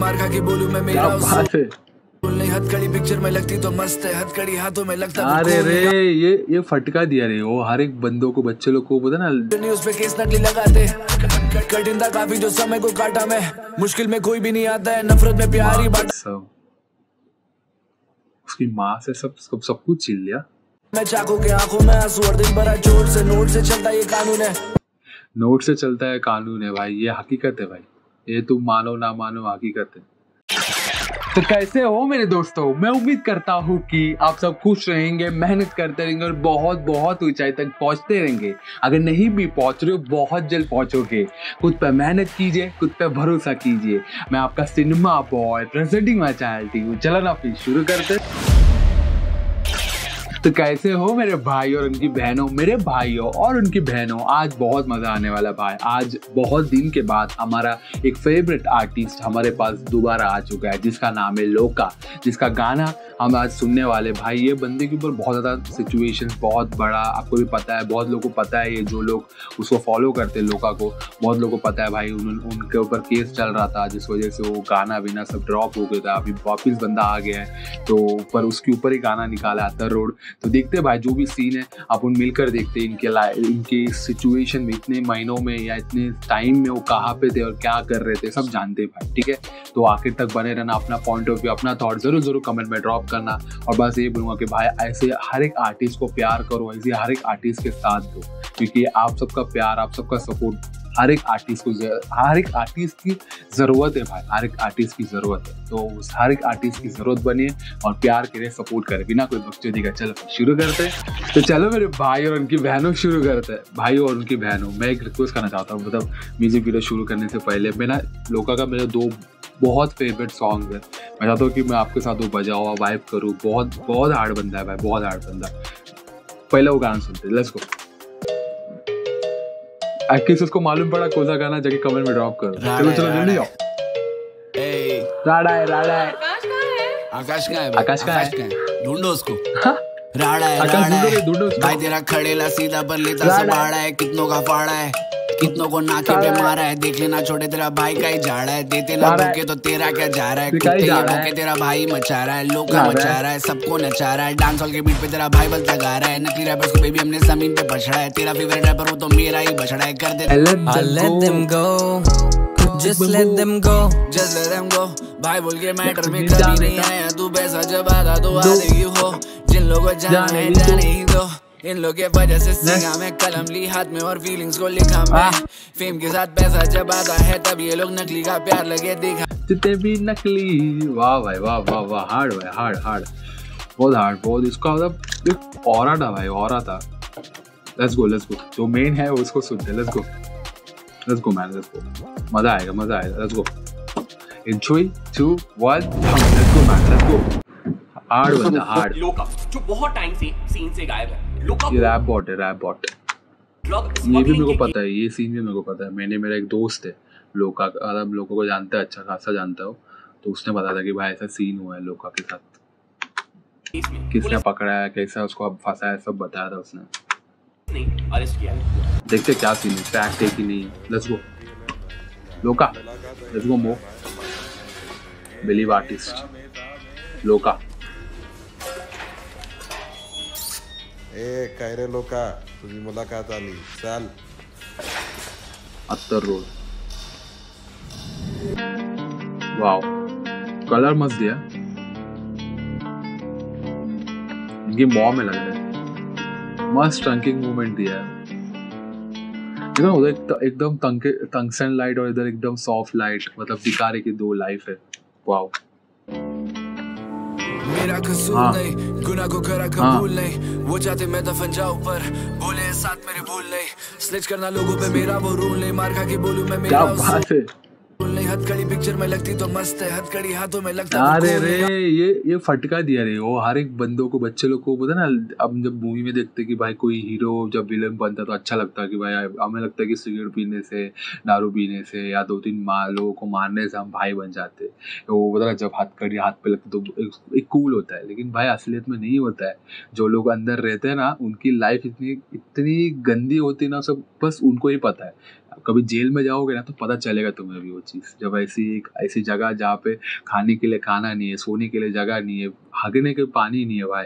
मार खा के बोलूँ मैं मेरा नहीं हथकड़ी पिक्चर में लगती तो मस्त है हथकड़ी हाथों में लगता तो अरे रे ये ये फटका दिया रे वो हर एक बंदों को बच्चे लोग को पता ना। न्यूज़ पे केस नकली लगाते कठिन था काफ़ी जो समय को काटा मैं। मुश्किल में कोई भी नहीं आता है नफरत में प्यार ही बांटा उसकी माँ से सब सब सब कुछ छीन लिया। मैं चाकू के आँखों में आँसू और दिन भरा चोट से नोट से चलता ये कानून है। नोट से चलता है कानून है भाई ये हकीकत है भाई। ये तुम मानो ना मानो हकीकत है। तो कैसे हो मेरे दोस्तों? मैं उम्मीद करता हूँ कि आप सब खुश रहेंगे, मेहनत करते रहेंगे और बहुत बहुत ऊंचाई तक पहुँचते रहेंगे। अगर नहीं भी पहुँच रहे हो, बहुत जल्द पहुंचोगे। खुद पर मेहनत कीजिए, खुद पर भरोसा कीजिए। मैं आपका cinema boy presenting my channel T चलो ना फिर शुरू करते तो कैसे हो मेरे भाई और उनकी बहनों? मेरे भाइयों और उनकी बहनों आज बहुत मज़ा आने वाला भाई। आज बहुत दिन के बाद हमारा एक फेवरेट आर्टिस्ट हमारे पास दोबारा आ चुका है जिसका नाम है लोका जिसका गाना हम आज सुनने वाले। भाई ये बंदे के ऊपर बहुत ज़्यादा सिचुएशन बहुत बड़ा आपको भी पता है बहुत लोगों को पता है ये जो लोग उसको फॉलो करते हैं लोका को। बहुत लोगों को पता है भाई उन, उनके ऊपर केस चल रहा था जिस वजह से वो गाना बिना सब ड्रॉप हो गया था। अभी वापिस बंदा आ गया है तो ऊपर उसके ऊपर ही गाना निकाला अतर रोड तो देखते हैं भाई, जो भी सीन है अपन मिलकर देखते हैं इनके इनके सिचुएशन में इतने महीनों में या इतने टाइम में वो कहाँ पे थे और क्या कर रहे थे, सब जानते हैं भाई, ठीक है? तो आखिर तक बने रहना अपना पॉइंट ऑफ़ व्यू अपना थॉट ज़रूर ज़रूर कमेंट में ड्रॉप करना और बस ये बोलूँगा कि भाई, ऐसे हर एक आर्टिस्ट को प्यार करो, ऐसे हर एक आर्टिस्ट के साथ दो, क्योंकि आप सबका प्यार, आप सबका सपोर्ट हर एक आर्टिस्ट को हर एक आर्टिस्ट की ज़रूरत है भाई, हर एक आर्टिस्ट की ज़रूरत है। तो उस हर एक आर्टिस्ट की ज़रूरत बनिए और प्यार करे सपोर्ट करे, बिना कोई बकचोदी का, चलो शुरू करते हैं। तो चलो मेरे भाई और उनकी बहनों शुरू करते हैं। भाई और उनकी बहनों, मैं एक रिक्वेस्ट करना चाहता हूँ मतलब म्यूज़िक वीडियो शुरू करने से पहले मैं ना लोका का मेरा दो बहुत फेवरेट सॉन्ग है। मैं चाहता हूँ कि मैं आपके साथ वो बजाओ वाइब करूँ। बहुत बहुत हार्ड बंदा है भाई, बहुत हार्ड बंदा। पहले वो गाना सुनते लेट्स गो किस उसको मालूम पड़ा कौन सा गाना जाके कमेंट में ड्रॉप कर। चलो चलो जल्दी आओ। राडा है राडा है। आकाश का है? आकाश कहाँ है? है? ढूंढो उसको। हाँ? राड़ा है आकाश राड़ा ढूंढो है। ढूंढो उसको। भाई तेरा खड़ेला सीधा पर लेता राड़ा सब है। आड़ा है कितनों का फाड़ा है। कितनों को नाके पे है। मारा है देख लेना छोटे तेरा भाई का ही झाड़ा है देते ना। धोखे तो तेरा क्या जा रहा है जा ये। भौंके तेरा भाई मचा रहा है है। मचा रहा है सबको नचा रहा है डांस हॉल के बीट पे तेरा भाई बल गा रहा है नकली रैपर्स को बेबी हमने ज़मीन पे पछड़ा है तेरा फेवरेट रैपर वो तो मेरा ही बछड़ा है कर दे Let them go. Just let them go. Just let them go भाई बोल के मैटर में कभी नहीं आया तू पैसा जब आता तो आ हो जिन लोगों को जाना जाने ही दो। इन लोग के वजह से सीखा मैं कलम ली हाथ में और फीलिंग्स को लिखा मैं। फेम के साथ पैसा जब आता है तब ये लोग नकली का प्यार लगे देखा। जितने भी नकली वाह भाई वाह वाह वाह हार्ड भाई हार्ड हार्ड बहुत हार्ड बहुत। इसका मतलब एक औरा था भाई औरा था। लेट्स गो लेट्स गो जो मेन है उसको सुनते let's go let's go man let's go मज़ा आएगा मज़ा आएगा। Let's go in three two one let's go man let's go hard बंदा हार्ड। लोका जो बहुत टाइम से सीन से गायब है। लोका ये रैप बॉट है रैप बॉट ये भी मेरे को पता है ये सीन भी मेरे को पता है। मैंने मेरा एक दोस्त है लोका मतलब लोगों को जानता है अच्छा खासा जानता हो तो उसने बताया था कि भाई ऐसा सीन हुआ है लोका के साथ। किसने पकड़ा है कैसा उसको अब फंसाया सब बताया था उसने। ने अरेस्ट किया देखते क्या सीन है ट्रैक है कि नहीं। लेट्स गो लोका लेट्स गो मो बिलीव आर्टिस्ट लोका। ए लोका आली. अत्तर रोड. वाओ कलर मस्त दिया. इनकी मॉम लग रहा मस्त मूवमेंट दिया है. नो उधर एकदम तंके टंगस्टन लाइट और इधर एकदम सॉफ्ट लाइट मतलब दिखा रहे कि दो लाइफ है. वाओ मेरा कसूर हाँ। नहीं गुना को करा हाँ। कबूल नहीं वो चाहते मैं दफन जाऊँ पर बोले साथ मेरे भूल नहीं स्निच करना लोगों पे मेरा वो रूल नहीं मार खा के बोलूँ मैं क्या मेरा बात है हथकड़ी पिक्चर में लगती तो मस्त है। हथकड़ी हाथों में लगता तो अरे रे ये ये फटका दिया रे। वो हर एक बंदों को बच्चे लोग को पता ना अब जब मूवी में देखते कि भाई कोई हीरो जब विलन बनता तो अच्छा लगता है कि भाई हमें लगता है कि सिगरेट पीने से दारू पीने से या दो तीन लोगों को मारने से हम भाई बन जाते तो वो पता है जब हाथ कड़ी हाथ पे लगते तो एक, एक कूल होता है। लेकिन भाई असलियत में नहीं होता है। जो लोग अंदर रहते हैं ना उनकी लाइफ इतनी इतनी गंदी होती है ना सब बस उनको ही पता है। कभी जेल में जाओगे ना तो पता चलेगा तुम्हें भी वो चीज़। जब ऐसी एक, ऐसी जगह जहाँ पे खाने के लिए खाना नहीं है, सोने के लिए जगह नहीं है हगने के पानी नहीं है भाई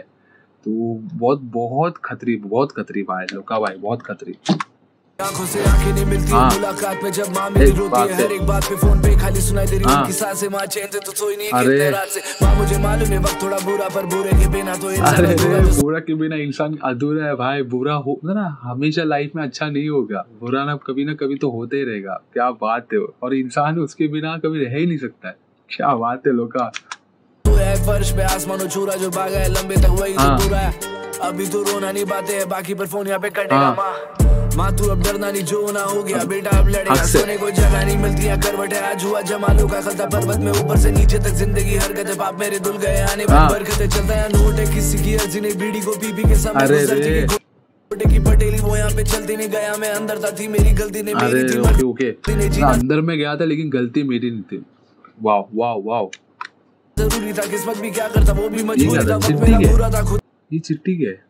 तो बहुत बहुत खतरी बहुत खतरी भाई, लोका भाई, बहुत खतरी। आँखों से आँखें नहीं मिलती हाँ। मुलाकात में जब माँ मेरी रोती है है। हर एक बात पे फ़ोन पे खाली सुनाई दे रही हाँ। उनकी साँसें माँ चैन से तो सोई नहीं अरे। कितने रात से माँ मुझे मालूम है वक्त थोड़ा बुरा पर बुरे के बिना तो अरे बुरा के बिना इंसान अधूरा है भाई बुरा हो ना हमेशा लाइफ में अच्छा नहीं होगा बुरा ना कभी ना कभी तो होते ही रहेगा क्या बात है और इंसान उसके बिना कभी रह ही नहीं सकता है क्या बात है लोका तू है फर्श पे आसमानों छूरा जो भागा है लंबे तक वही हाँ। तो पूरा है अभी तो रोना नहीं बातें है बाकी पर फ़ोन यहाँ पे कटेगा हाँ। माँ माँ तू अब डरना नहीं जो ना हो गया बेटा अब लड़ेगा सोने को जगह नहीं मिलती है करवट है आज हुआ जमालों का खलता पर्वत में ऊपर से नीचे तक ज़िंदगी हर हरकत पाप मेरे दुल गए आने हाँ। वाली चलता है नोट है किसी की अर्जी नहीं बीड़ी को पी पी के रे। की पटेली वो यहाँ पे चलती नहीं गया मैं अंदर था थी मेरी गलती नहीं मेरी थी ओके ओके अंदर में गया था लेकिन गलती मेरी नहीं थी वाह ज़रूरी था किस्मत भी क्या करता वो भी मजबूरी था चिट्ठी मेरा? बुरा था खुद ये चिट्ठी क्या है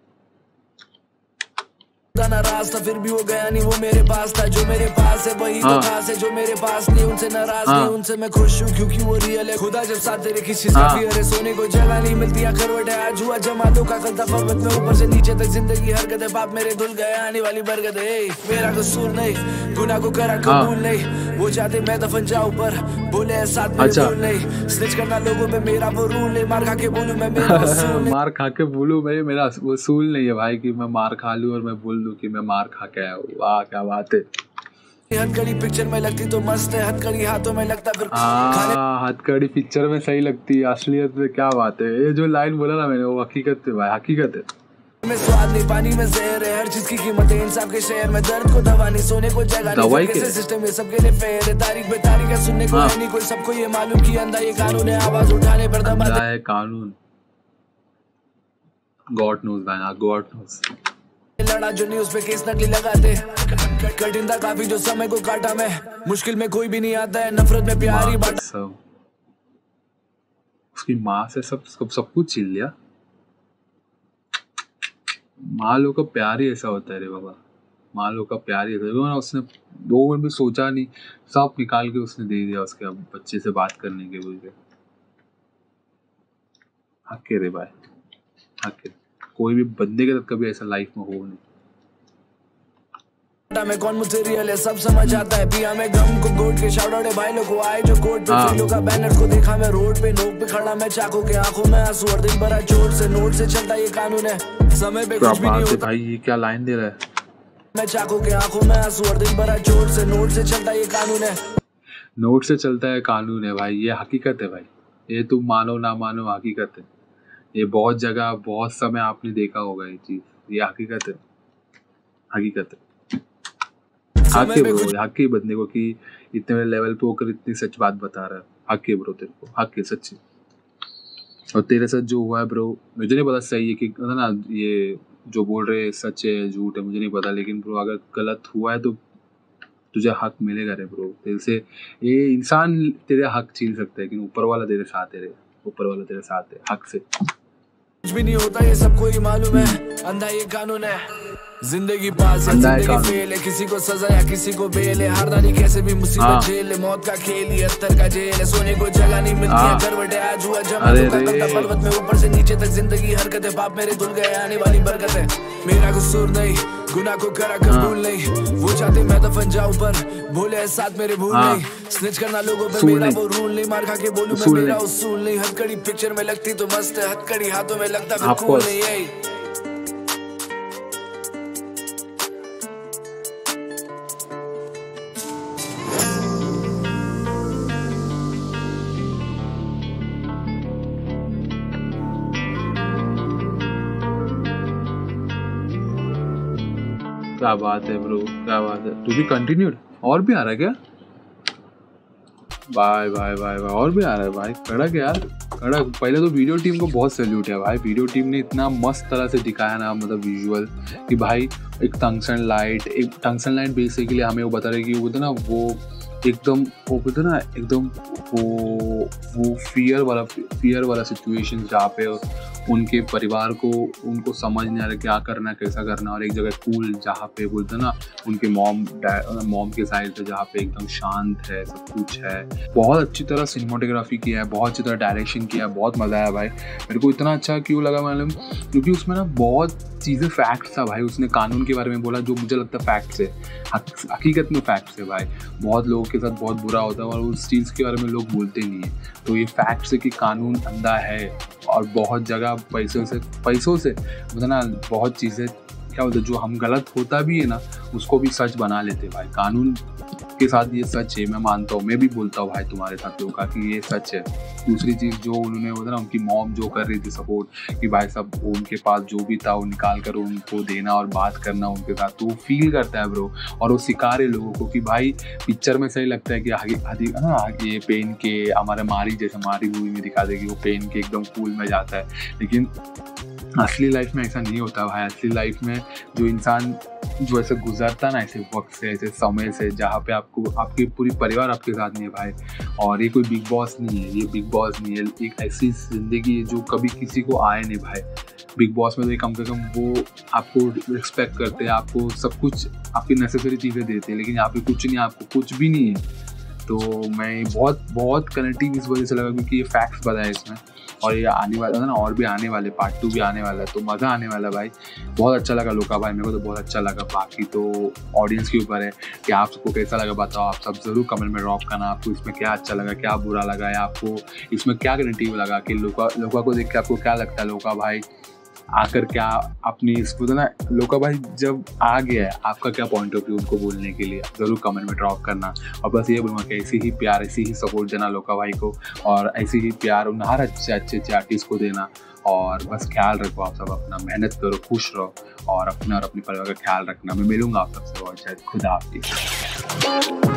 का नाराज़ था फिर भी वो गया नहीं वो मेरे पास था जो मेरे पास है वही तो हाँ। खास है जो मेरे पास नहीं उनसे नाराज़ हाँ। नहीं उनसे मैं खुश हूँ क्योंकि वो रियल है खुदा जब साथ तेरे किसी से हाँ। है सोने को जगह नहीं मिलती करवट है आज हुआ जमा दो का कलता पर्वत में ऊपर से नीचे तक ज़िंदगी हरकत है बाप मेरे धुल गए आने वाली बरकत है मेरा कसूर नहीं गुना को करा हाँ। कबूल नहीं वो चाहते मैं दफन जाऊँ पर बोले साथ मेरे अच्छा। नहीं स्निच करना लोगों पे मेरा वो रूल नहीं मार खा के बोलूँ मैं मेरा मार खा के बोलूँ मैं मेरा वसूल नहीं है भाई कि मैं मार खा लूँ और मैं बोल दूँ कि मैं मार खा के आया हूँ। वाह क्या बात है। हथकड़ी पिक्चर में लगती तो मस्त है हथकड़ी हाथों में लगता फिर हाँ हथकड़ी पिक्चर में सही लगती है असलियत में क्या बात है। ये जो लाइन बोला ना मैंने वो हकीकत है भाई हकीकत है। में स्वाद नहीं पानी में जहर है हर चीज़ की कीमत है इंसाफ के शहर में। दर्द को दवा नहीं सोने को जगह नहीं कैसे सिस्टम ये सबके लिए फेयर है। तारीख पे तारीख है सुनने को हाँ। नहीं कोई सबको ये मालूम कि अंधा ये कानून है आवाज़ उठाने पर दबा है कानून। God knows man God knows दे लड़ा जो न्यूज़ पे केस नकली लगाते। कठिन था काफ़ी जो समय को काटा मैं। मुश्किल में कोई भी नहीं आता है नफरत में प्यार ही बांटा सब उसकी माँ से सब सब सब कुछ छीन लिया। माँ लोग का प्यार ही ऐसा होता है रे बाबा। माँ लोग का प्यार ही ऐसा ना उसने दो मिनट भी सोचा नहीं। सब निकाल के उसने दे दिया उसके अब बच्चे से बात करने के बोल के हक के रे भाई। हक के कोई भी बंदे के साथ कभी ऐसा लाइफ में हो नहीं। मैं कौन मुझसे रियल है? सब समझ आता है। पिया मैं गम को गोट के शाउट आउट है। भाई लोग आए जो कोट पे लोग का बैनर को देखा मैं रोड पे नोक पे खड़ा मैं चाकू के आँखों में आँसू और दिन भरा चोट से नोट से चलता ये कानून है। समय पे कुछ भी नहीं होता। भाई ये क्या लाइन दे रहा है? मैं चाकू के आँखों में आँसू और दिन भरा चोट से नोट से चलता ये कानून है। नोट से चलता है कानून है भाई ये हकीकत है भाई। ये तुम मानो ना मानो हकीकत है। ये बहुत जगह बहुत समय आपने देखा होगा ये चीज़। ये हकीकत है। हकीकत है। हक है ब्रो हक है बंदे को कि इतने लेवल पे होकर इतनी सच बात बता रहा है। हक है ब्रो तेरे को हक है सच्ची। और तेरे साथ जो हुआ है ब्रो मुझे नहीं पता सही है कि ना ये जो बोल रहे सच है झूठ है मुझे नहीं पता लेकिन ब्रो अगर गलत हुआ है तो तुझे हक मिलेगा रे ब्रो तेरे से ये इंसान तेरे हक छीन सकता है लेकिन ऊपर वाला तेरे साथ है रे। ऊपर वाला तेरे साथ है हक से। कुछ भी नहीं होता ये सबको ही मालूम है। अंधा ये कानून है। ज़िंदगी पास है ज़िंदगी फेल है किसी को सजा या किसी को बेल है। हारना नहीं कैसे भी हाँ। मुसीबत झेल है मौत का खेल ही अत्तर का जेल है। सोने को जगह नहीं मिलती है हाँ। करवट है आज हुआ जमा तो पर्वत में ऊपर से नीचे तक ज़िंदगी हरकत है बाप मेरे धुल गए आने वाली बरकत। है मेरा कसूर नहीं गुनाह को करा कबूल नहीं। वो चाहते मैं दफन जाऊँ पर बोले है साथ मेरे भूल हाँ। नहीं। स्निच करना लोगों पे मेरा वो रूल नहीं। मार खा के बोलूँ मैं मेरा। उसूल नहीं। हथकड़ी पिक्चर में लगती तो मस्त है हथकड़ी हाथों में लगता फिर Of कूल course. नहीं क्या बात है ब्रो क्या बात है। तू भी कंटिन्यूड और भी आ रहा है क्या? बाय बाय बाय बाय और भी आ रहा है भाई। कड़क यार, कड़क। पहले तो वीडियो टीम को बहुत सैल्यूट है भाई। वीडियो टीम ने इतना मस्त तरह से दिखाया ना मतलब विजुअल कि भाई एक टंगसन लाइट एक टंगसन लाइट बेसिकली हमें वो बता रहे कि वो बोलते ना, वो एकदम, वो बोलते ना, एकदम वो वो फियर वाला फियर वाला सिचुएशन जहाँ पे उनके परिवार को, उनको समझ नहीं आ रहा क्या करना कैसा करना और एक जगह कूल जहाँ पे बोलते ना, उनके मॉम मॉम के साइड पे जहाँ पे एकदम शांत है, सब कुछ है। बहुत अच्छी तरह सिनेमाटोग्राफी किया है, बहुत अच्छी तरह डायरेक्शन किया है, बहुत मज़ा आया भाई। मेरे को इतना अच्छा क्यों लगा मालूम? क्योंकि उसमें ना बहुत चीज़ें फैक्ट्स था भाई। उसने कानून के बारे में बोला, जो मुझे लगता है फैक्ट्स है। हकीकत में फैक्ट्स है भाई। बहुत लोगों के साथ बहुत बुरा होता है और उस चीज़ के बारे में लोग बोलते नहीं हैं। तो ये फैक्ट्स है कि कानून अंधा है और बहुत जगह पैसों से पैसों से मतलब ना, बहुत चीज़ें क्या होता है, जो हम गलत होता भी है ना, उसको भी सच बना लेते भाई। कानून के साथ ये सच है, मैं मानता हूँ, मैं भी बोलता हूँ भाई तुम्हारे साथ लोगों का कि ये सच है। दूसरी चीज़ जो उन्होंने बोला ना, उनकी मॉम जो कर रही थी सपोर्ट कि भाई सब उनके पास जो भी था, वो निकाल कर उनको देना और बात करना उनके साथ तो वो फील करता है ब्रो और वो सिखा रहे लोगों को कि भाई पिक्चर में सही लगता है कि आगे ना, आगे पेन के हमारे मारी जैसे मारी मूवी में दिखा देगी, वो पेन के एकदम कूल में जाता है। लेकिन असली लाइफ में ऐसा नहीं होता भाई। असली लाइफ में जो इंसान जो ऐसे गुजरता ना ऐसे वक्त से, ऐसे समय से, जहाँ पे आपको, आपकी पूरी परिवार आपके साथ नहीं है भाई। और ये कोई बिग बॉस नहीं है, ये बिग बॉस नहीं है। एक ऐसी ज़िंदगी है जो कभी किसी को आए नहीं भाई। बिग बॉस में तो कम से कम वो आपको रिस्पेक्ट करते हैं, आपको सब कुछ, आपकी नेसेसरी चीज़ें देते हैं, लेकिन यहाँ पे कुछ नहीं, आपको कुछ भी नहीं है। तो मैं बहुत बहुत कनेक्टिव इस वजह से लगा क्योंकि ये फैक्ट्स बताया इसमें और ये आने वाला था ना, और भी आने वाले पार्ट टू भी आने वाला है तो मज़ा आने वाला भाई। बहुत अच्छा लगा लोका भाई, मेरे को तो बहुत अच्छा लगा। बाकी तो ऑडियंस के ऊपर है कि आप सबको कैसा लगा बताओ। आप सब ज़रूर कमेंट में ड्रॉप करना, आपको इसमें क्या अच्छा लगा, क्या बुरा लगा, या आपको इसमें क्या कनेक्टिव लगा, कि लोका लोका को देख के आपको क्या लगता है लोका भाई? आकर क्या अपनी इसको ना, लोका भाई जब आ गया है, आपका क्या पॉइंट ऑफ़ व्यू उनको बोलने के लिए? ज़रूर कमेंट में ड्रॉप करना। और बस ये बोलूँगा कि ऐसी ही प्यार, ऐसी ही सपोर्ट देना लोका भाई को और ऐसी ही प्यार उन हर अच्छे अच्छे अच्छे आर्टिस्ट को देना। और बस ख्याल रखो आप सब अपना, मेहनत करो, खुश रहो और अपने और अपने परिवार का ख्याल रखना। मैं मिलूँगा आप सबसे बहुत शायद खुदा हाफिज़।